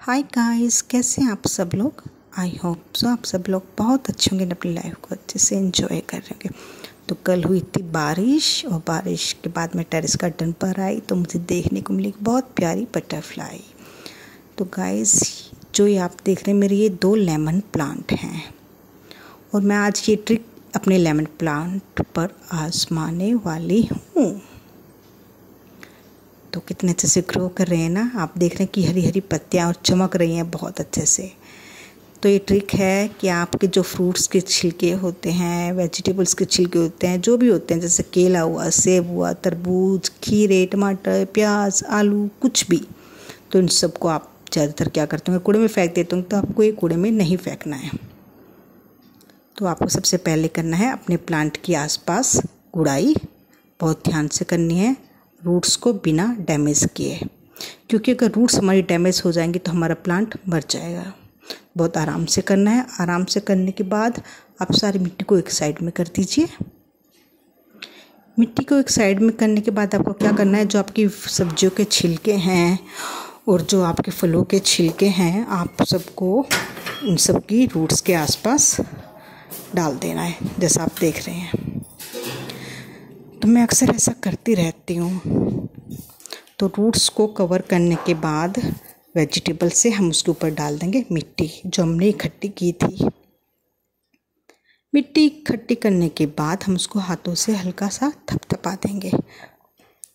Hi guys कैसे हैं आप सब लोग? आई होप सो आप सब लोग बहुत अच्छे होंगे, अपनी लाइफ को अच्छे से एंजॉय कर रहे होंगे। तो कल हुई थी बारिश और बारिश के बाद मैं टेरिस गार्डन पर आई तो मुझे देखने को मिली बहुत प्यारी बटरफ्लाई तो गाइस जो ये आप देख रहे हैं, मेरे ये दो लेमन प्लांट हैं। और मैं आज ये ट्रिक अपने लेमन प्लांट पर आजमाने वाली हूँ। तो कितने अच्छे से ग्रो कर रहे हैं ना, आप देख रहे हैं कि हरी हरी पत्तियाँ और चमक रही हैं बहुत अच्छे से। तो ये ट्रिक है कि आपके जो फ्रूट्स के छिलके होते हैं वेजिटेबल्स के छिलके होते हैं, जो भी होते हैं, जैसे केला हुआ, सेब हुआ, तरबूज, खीरे, टमाटर, प्याज, आलू, कुछ भी तो इन सबको आप ज़्यादातर क्या करते होंगे, कूड़े में फेंक देते होंगे तो आपको ये कूड़े में नहीं फेंकना है। तो आपको सबसे पहले करना है अपने प्लांट के आसपास गुड़ाई बहुत ध्यान से करनी है। रूट्स को बिना डैमेज किए। क्योंकि अगर रूट्स हमारी डैमेज हो जाएँगी तो हमारा प्लांट मर जाएगा। बहुत आराम से करना है। आराम से करने के बाद आप सारी मिट्टी को एक साइड में कर दीजिए। मिट्टी को एक साइड में करने के बाद आपको क्या करना है? जो आपकी सब्जियों के छिलके हैं और जो आपके फलों के छिलके हैं, आप सबको उन सब की रूट्स के आसपास डाल देना है, जैसा आप देख रहे हैं। मैं अक्सर ऐसा करती रहती हूँ। तो रूट्स को कवर करने के बाद वेजिटेबल से हम उसके ऊपर डाल देंगे मिट्टी, जो हमने इकट्ठी की थी। मिट्टी इकट्ठी करने के बाद हम उसको हाथों से हल्का सा थपथपा देंगे,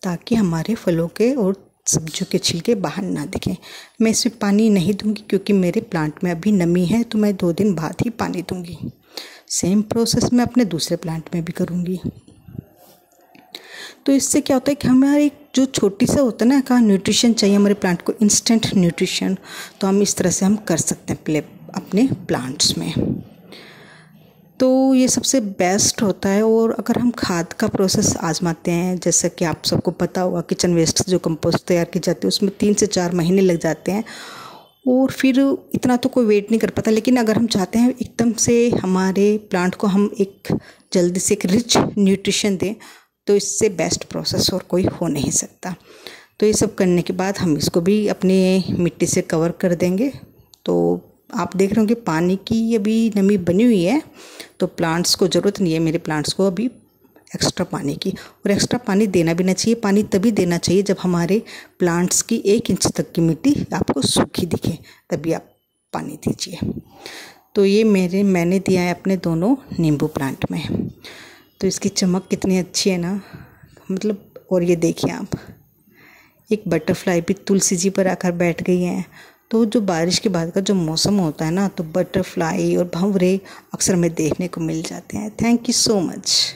ताकि हमारे फलों के और सब्जियों के छिलके बाहर ना दिखें। मैं इसमें पानी नहीं दूँगी, क्योंकि मेरे प्लांट में अभी नमी है तो मैं दो दिन बाद ही पानी दूँगी। सेम प्रोसेस मैं अपने दूसरे प्लांट में भी करूँगी। तो इससे क्या होता है कि हमारे जो छोटी सा होता है ना कहाँ न्यूट्रिशन चाहिए हमारे प्लांट को इंस्टेंट न्यूट्रिशन तो हम इस तरह से हम कर सकते हैं प्ले अपने प्लांट्स में। तो ये सबसे बेस्ट होता है और अगर हम खाद का प्रोसेस आजमाते हैं, जैसा कि आप सबको पता होगा किचन वेस्ट जो कंपोस्ट तैयार की जाती है, उसमें तीन से चार महीने लग जाते हैं और फिर इतना तो कोई वेट नहीं कर पाता, लेकिन अगर हम चाहते हैं एकदम से हमारे प्लांट को हम एक जल्दी से एक रिच न्यूट्रिशन दें तो इससे बेस्ट प्रोसेस और कोई हो नहीं सकता। तो ये सब करने के बाद हम इसको भी अपने मिट्टी से कवर कर देंगे। तो आप देख रहे होंगे पानी की अभी नमी बनी हुई है। तो प्लांट्स को ज़रूरत नहीं है मेरे प्लांट्स को अभी एक्स्ट्रा पानी की। और एक्स्ट्रा पानी देना भी ना चाहिए, पानी तभी देना चाहिए जब हमारे प्लांट्स की एक इंच तक की मिट्टी आपको सूखी दिखे, तभी आप पानी दीजिए। तो ये मेरे, मैंने दिया है अपने दोनों नींबू प्लांट में। तो इसकी चमक कितनी अच्छी है ना। मतलब और ये देखिए आप, एक बटरफ्लाई भी तुलसी जी पर आकर बैठ गई हैं। तो जो बारिश के बाद का जो मौसम होता है ना तो बटरफ्लाई और भंवरे अक्सर हमें देखने को मिल जाते हैं। Thank you so much